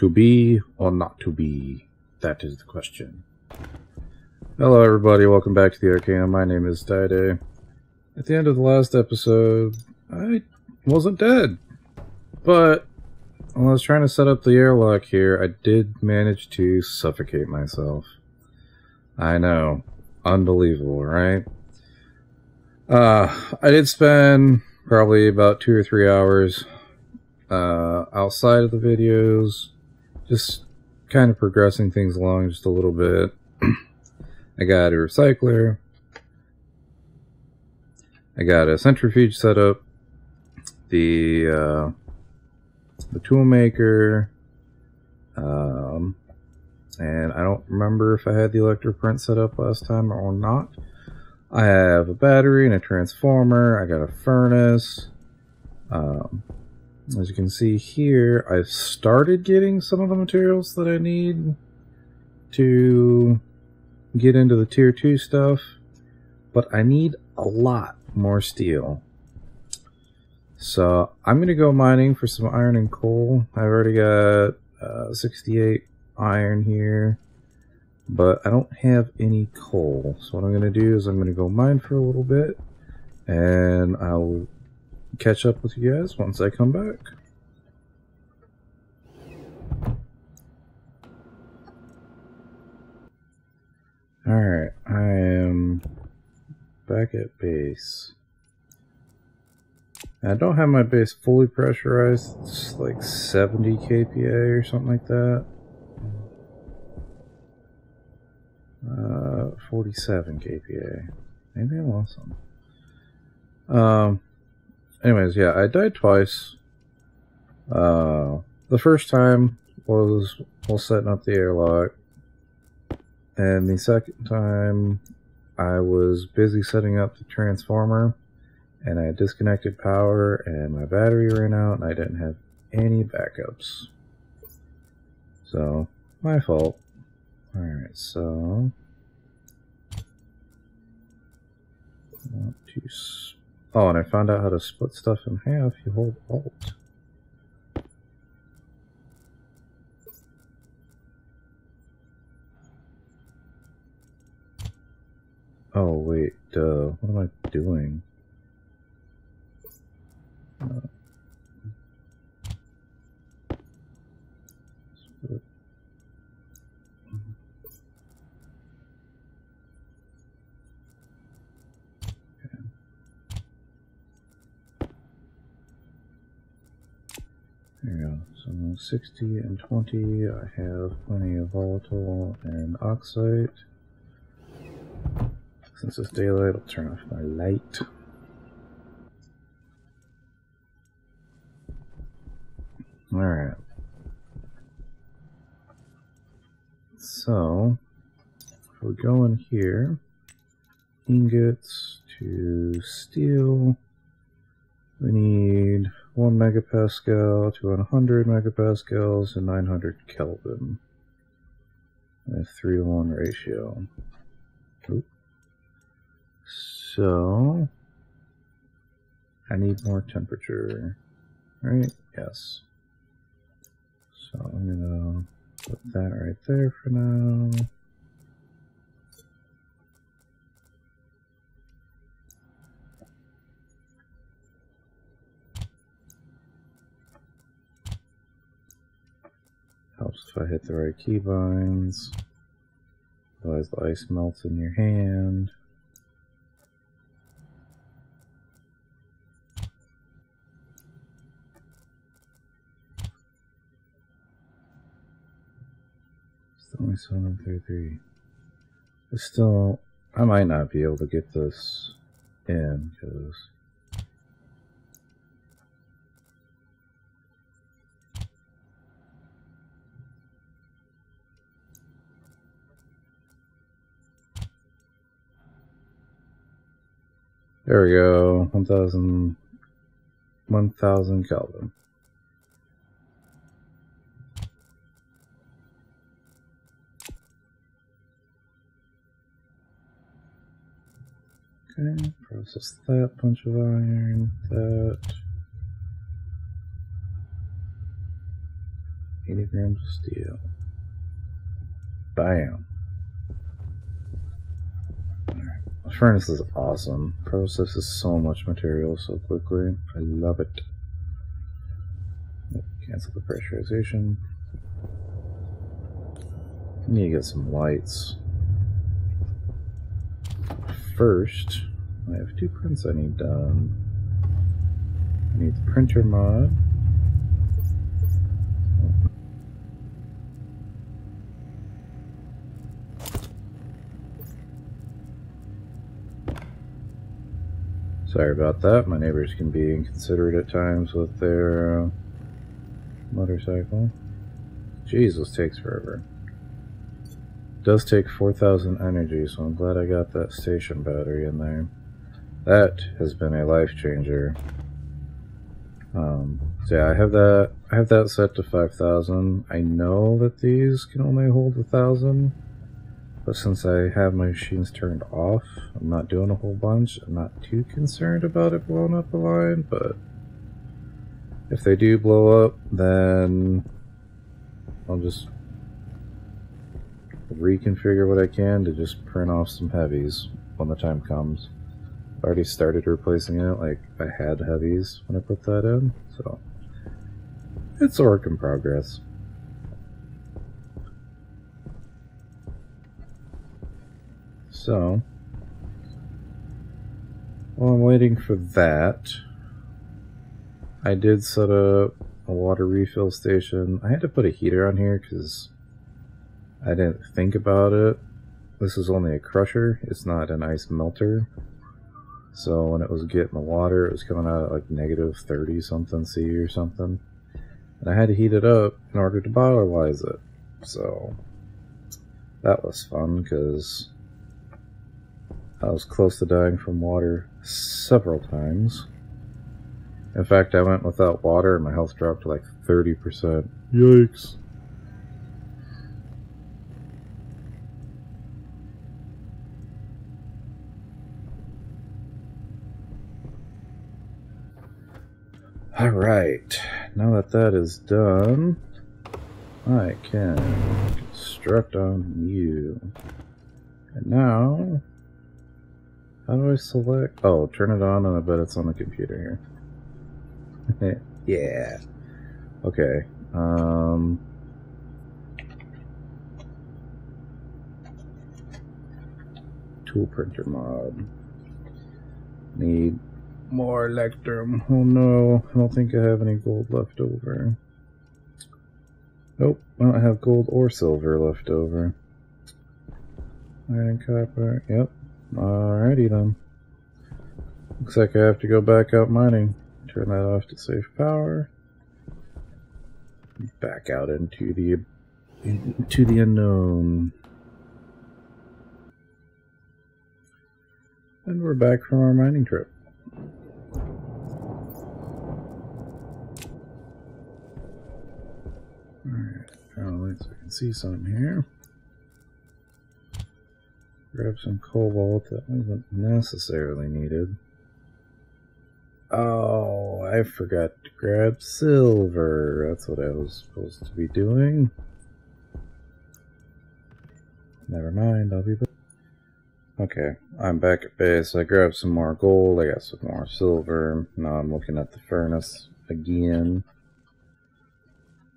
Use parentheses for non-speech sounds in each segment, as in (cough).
To be or not to be? That is the question. Hello, everybody. Welcome back to the Arcanum. My name is DieDae. At the end of the last episode, I wasn't dead. But when I was trying to set up the airlock here, I did manage to suffocate myself. I know. Unbelievable, right? Uh, I did spend probably about two or three hours uh, outside of the videos, just kind of progressing things along just a little bit. (clears throat) I got a recycler. I got a centrifuge set up. The uh, the tool maker. Um, and I don't remember if I had the electroprint set up last time or not. I have a battery and a transformer. I got a furnace. Um, as you can see here, I've started getting some of the materials that I need to get into the tier 2 stuff, but I need a lot more steel. So I'm going to go mining for some iron and coal. I've already got uh, 68 iron here, but I don't have any coal. So what I'm going to do is I'm going to go mine for a little bit, and I'll catch up with you guys once I come back. Alright, I am back at base. I don't have my base fully pressurized. It's like 70 kPa or something like that. Uh, 47 kPa. Maybe I lost some. Um, anyways, yeah, I died twice. Uh, the first time was while setting up the airlock. And the second time, I was busy setting up the transformer and I disconnected power and my battery ran out and I didn't have any backups. So, my fault. Alright, so... Oh, and I found out how to split stuff in half. You hold Alt. Oh, wait, uh, what am I doing? Uh, There we go. So 60 and 20, I have plenty of volatile and oxide. Since it's daylight, I'll turn off my light. Alright. So, if we go in here, ingots to steel, we need 1 megapascal to 100 megapascals and 900 Kelvin. A 3 to 1 ratio. Oop. So, I need more temperature, right? Yes. So I'm gonna put that right there for now. Helps if I hit the right keybinds. Otherwise the ice melts in your hand. Only 733. But still, I might not be able to get this in because. There we go, 1000, 1000 Kelvin. Okay, process that bunch of iron, that. 80 grams of steel. Bam. The furnace is awesome. Processes so much material so quickly. I love it. Cancel the pressurization. I need to get some lights. First, I have two prints I need done. I need the printer mod. Sorry about that. My neighbors can be inconsiderate at times with their uh, motorcycle. Jesus, takes forever. It does take 4,000 energy, so I'm glad I got that station battery in there. That has been a life changer. Um, so yeah, I have that. I have that set to 5,000. I know that these can only hold a thousand. But since I have my machines turned off, I'm not doing a whole bunch. I'm not too concerned about it blowing up the line, but if they do blow up, then I'll just reconfigure what I can to just print off some heavies when the time comes. I already started replacing it, like I had heavies when I put that in, so it's a work in progress. So, while I'm waiting for that, I did set up a water refill station. I had to put a heater on here because I didn't think about it. This is only a crusher, it's not an ice melter. So when it was getting the water, it was coming out at like negative 30 something C or something. And I had to heat it up in order to bottlerize it. So that was fun because I was close to dying from water several times. In fact, I went without water and my health dropped to like 30%. Yikes. Alright, now that that is done, I can construct on you. And now, how do I select? Oh, turn it on, and I bet it's on the computer here. (laughs) yeah. Okay. Um. Tool printer mod. Need more electrum. Oh no, I don't think I have any gold left over. Nope, I don't have gold or silver left over. Iron, copper, yep, Alrighty then. Looks like I have to go back out mining. Turn that off to save power. Back out into the into the unknown. And we're back from our mining trip. Alright, finally so I can see something here. Grab some cobalt that wasn't necessarily needed. Oh, I forgot to grab silver. That's what I was supposed to be doing. Never mind, I'll be back. Okay, I'm back at base. I grabbed some more gold, I got some more silver. Now I'm looking at the furnace again.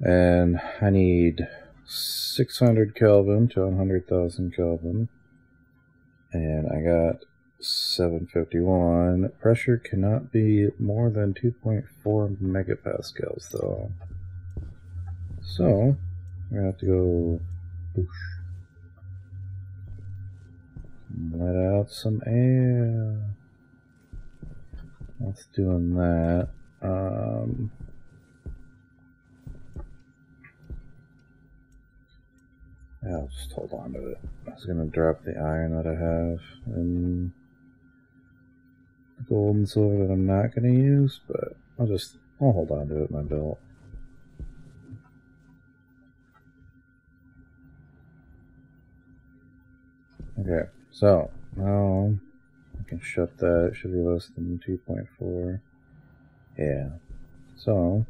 And I need 600 Kelvin to 100,000 Kelvin and I got 751. Pressure cannot be more than 2.4 megapascals though. So, we're gonna have to go boosh. Let out some air. That's doing that. Um, Yeah, I'll just hold on to it. I was gonna drop the iron that I have and the gold and silver that I'm not gonna use, but I'll just I'll hold on to it in my belt. Okay, so now I can shut that. It should be less than 2.4. Yeah. So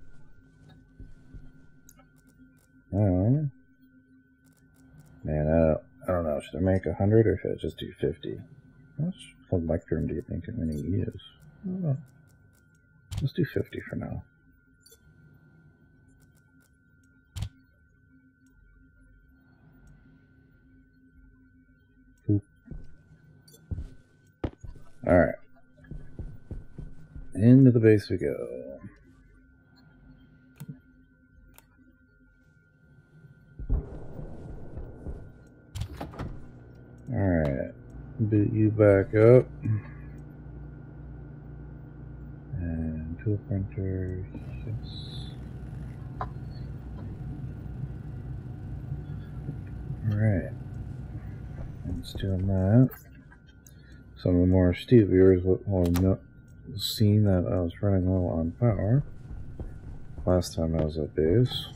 now, man, I don't, I don't know. Should I make 100 or should I just do 50? How much electrum do you think I'm going to use? I don't know. Let's do 50 for now. Alright. Into the base we go. Alright. Boot you back up. And tool printer, yes. Alright. Let's do that. Some of the more astute viewers will have seen that I was running low on power last time I was at base.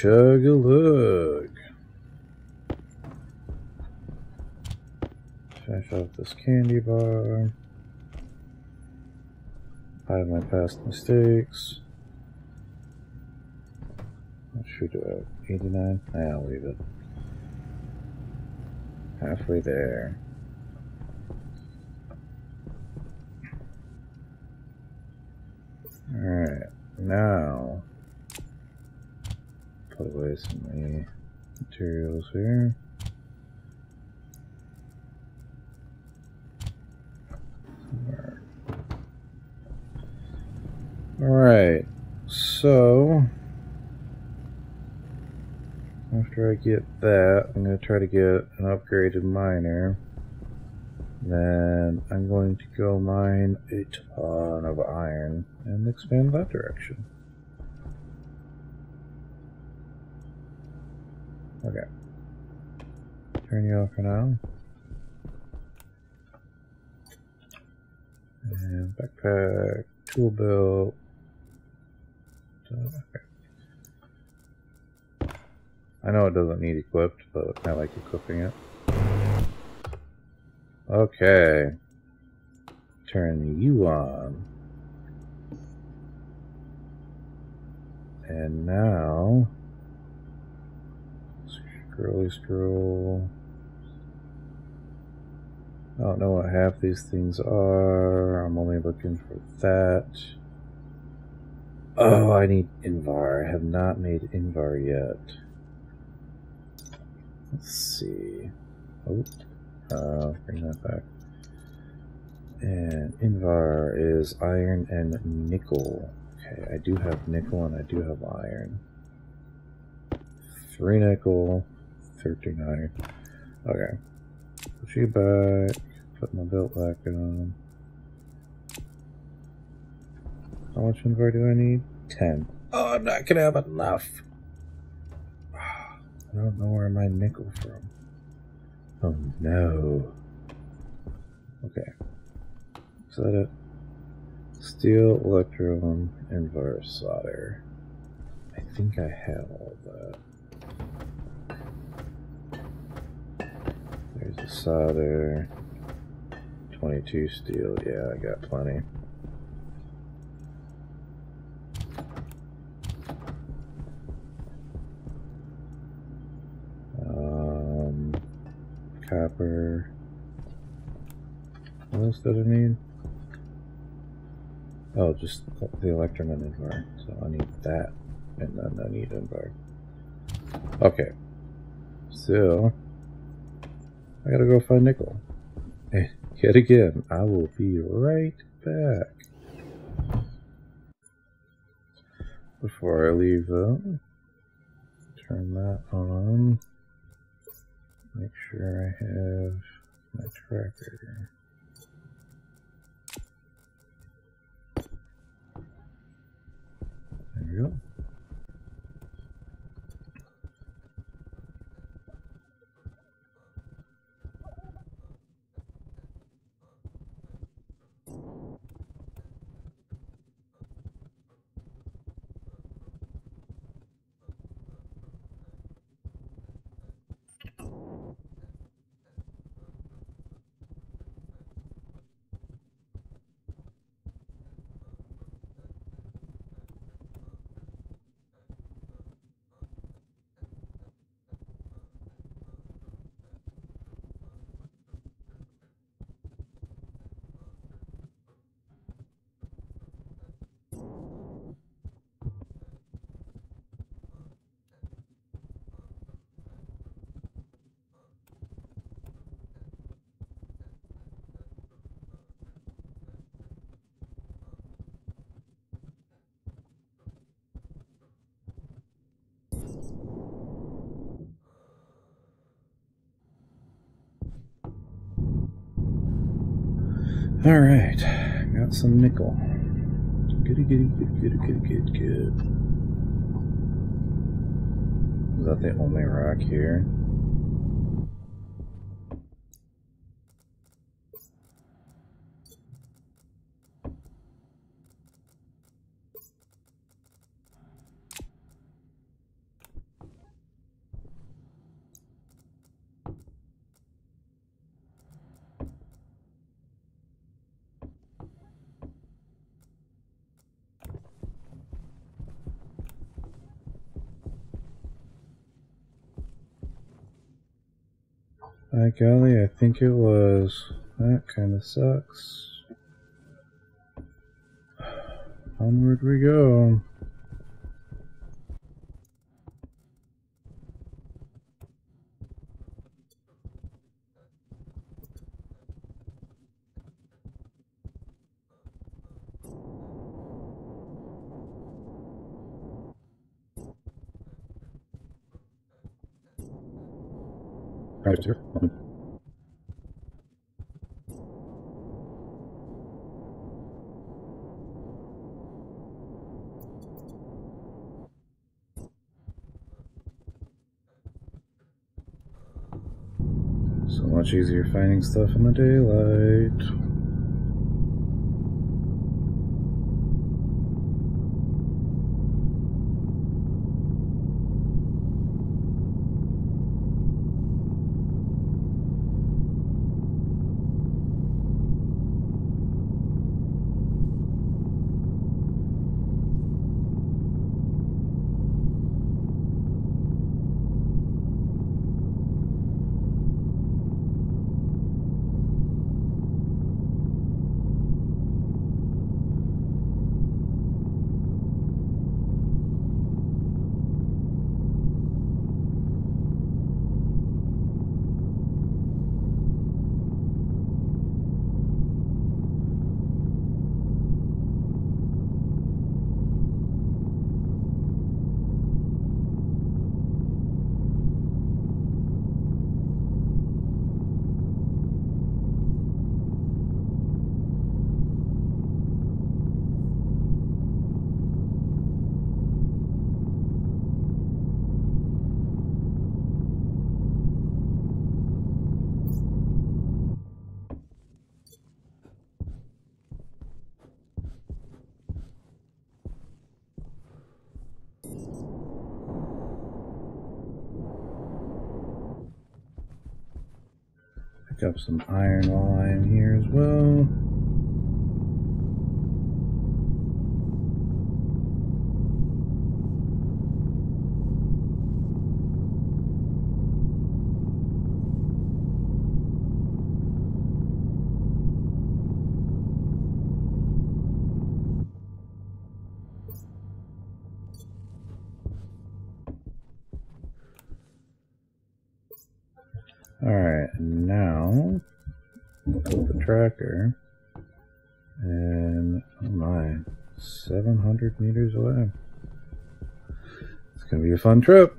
Chug a lug. Finish off this candy bar. Hide my past mistakes. What should we do? 89? I'll leave it. Halfway there. Alright, now put away some materials here. Alright, so after I get that, I'm going to try to get an upgraded miner. Then I'm going to go mine a ton of iron and expand that direction. Okay. Turn you off for now. And backpack, tool belt. Okay. I know it doesn't need equipped, but I like equipping it. Okay. Turn you on. And now... Scrolly scroll... I don't know what half these things are. I'm only looking for that. Oh, I need Invar. I have not made Invar yet. Let's see. Oh, uh, bring that back. And Invar is iron and nickel. Okay, I do have nickel and I do have iron. Three nickel, 13 iron. Okay. Put you back. Put my belt back on. How much Invar do I need? 10. Oh, I'm not gonna have enough. (sighs) I don't know where my nickel from. Oh no. Okay. Is that it? Steel, electrum, and solder. I think I have all that. Solder. 22 steel. Yeah, I got plenty. Um, copper. What else did I need? Oh, just the electrum and Invar. So I need that, and then I need Invar. Okay. So, I gotta go find nickel. And yet again, I will be right back. Before I leave though, turn that on. Make sure I have my tracker. There we go. Alright, got some nickel. Goody, goody, goody, goody, goody, good, good. Is that the only rock here? Golly, I think it was. That kind of sucks. Onward we go. Right here. So much easier finding stuff in the daylight. Some iron am here as well. Alright, now put the tracker and oh my, 700 meters away. It's gonna be a fun trip.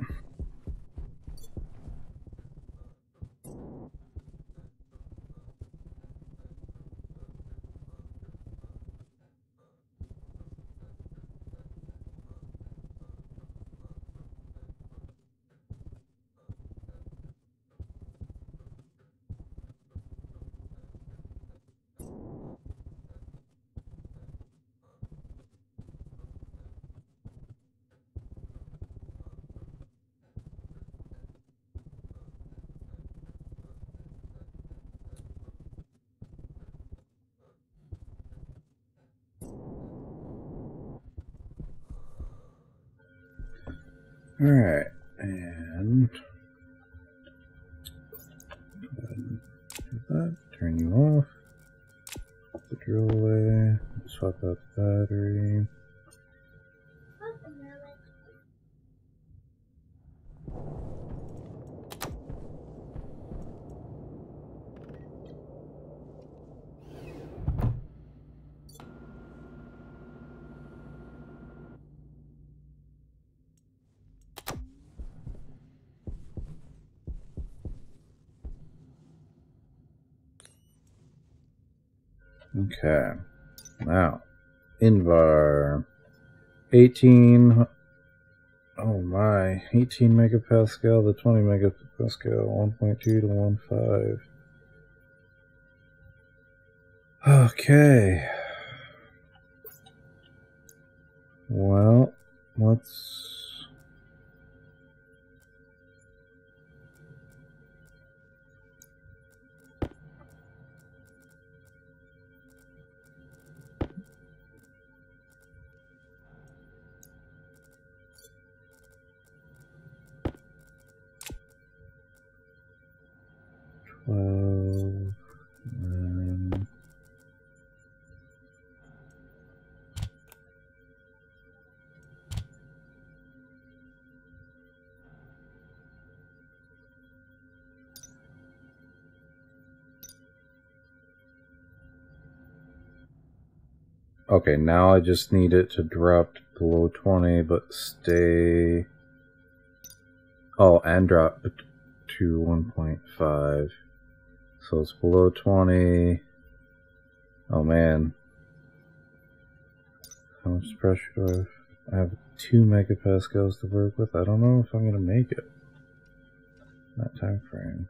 Alright, and Okay. Now, Invar. 18. Oh my. 18 megapascal to 20 megapascal. 1.2 to 1.5. Okay. Well, let's twelve, nine. Okay, now I just need it to drop below 20, but stay... Oh, and drop to 1.5. So it's below 20. Oh man. How much pressure do I have? I have 2 megapascals to work with. I don't know if I'm going to make it. That time frame.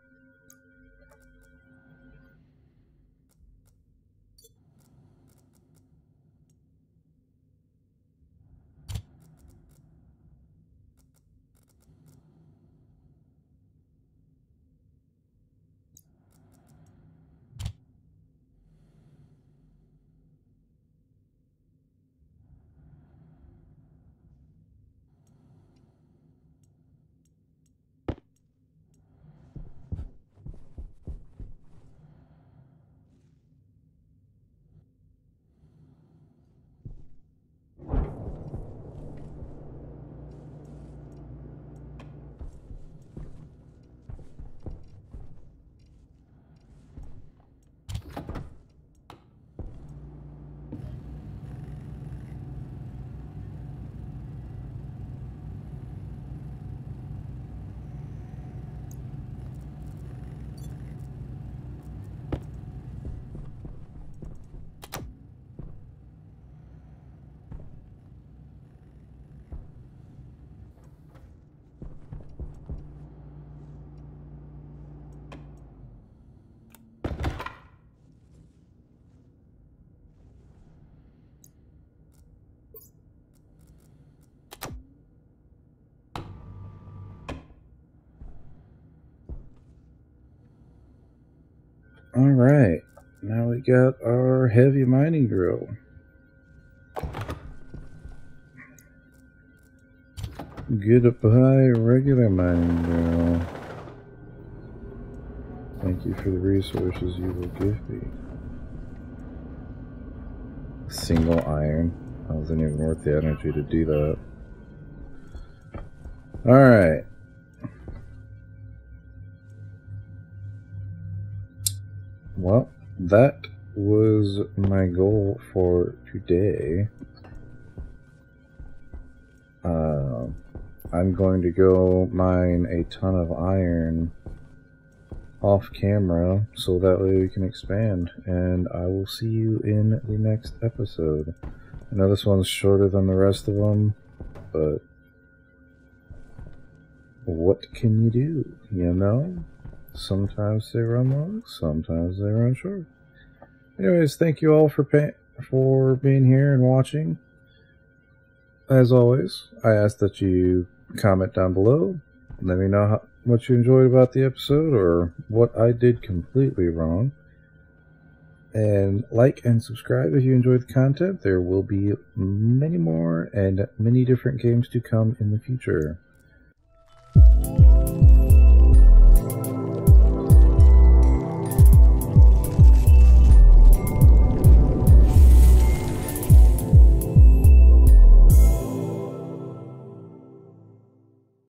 Alright, now we got our heavy mining drill. Get up high regular mining drill. Thank you for the resources you will give me. Single iron. I wasn't even worth the energy to do that. Alright. Well, that was my goal for today. Uh, I'm going to go mine a ton of iron off camera so that way we can expand and I will see you in the next episode. I know this one's shorter than the rest of them, but what can you do, you know? Sometimes they run long, sometimes they run short. Anyways, thank you all for for being here and watching. As always, I ask that you comment down below. Let me know how, what you enjoyed about the episode or what I did completely wrong. And like and subscribe if you enjoyed the content. There will be many more and many different games to come in the future.